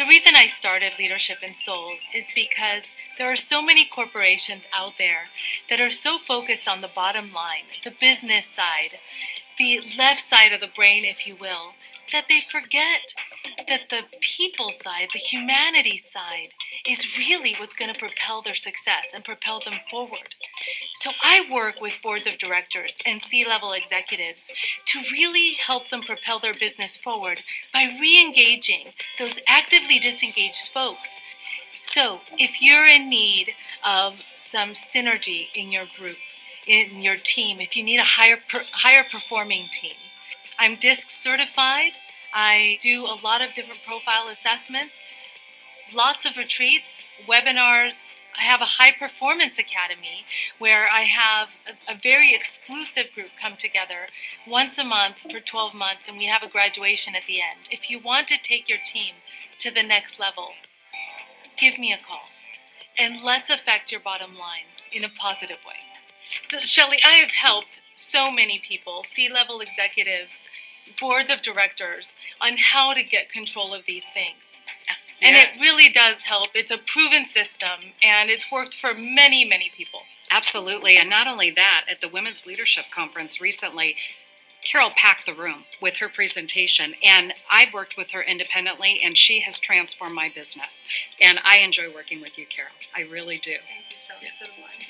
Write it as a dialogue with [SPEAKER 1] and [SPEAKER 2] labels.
[SPEAKER 1] The reason I started Leadership 'N' Soul is because there are so many corporations out there that are so focused on the bottom line, the business side, the left side of the brain, if you will, that they forget that the people side, the humanity side, is really what's going to propel their success and propel them forward. So I work with boards of directors and C level executives to really help them propel their business forward by re engaging those actively disengaged folks. So if you're in need of some synergy in your group, in your team, if you need a higher, higher performing team, I'm DISC certified. I do a lot of different profile assessments, lots of retreats, webinars. I have a high performance academy where I have a, a, very exclusive group come together once a month for 12 months, and we have a graduation at the end. If you want to take your team to the next level, give me a call and let's affect your bottom line in a positive way. So, Shelly, I have helped so many people, C level executives, boards of directors, on how to get control of these things. And
[SPEAKER 2] Yes.
[SPEAKER 1] it really does help. It's a proven system, and it's worked for many, many people.
[SPEAKER 2] Absolutely. And not only that, at the Women's Leadership Conference recently, Carol packed the room with her presentation. And I've worked with her independently, and she has transformed my business. And I enjoy working with you, Carol. I really do.
[SPEAKER 1] Thank you, Shelly, so much.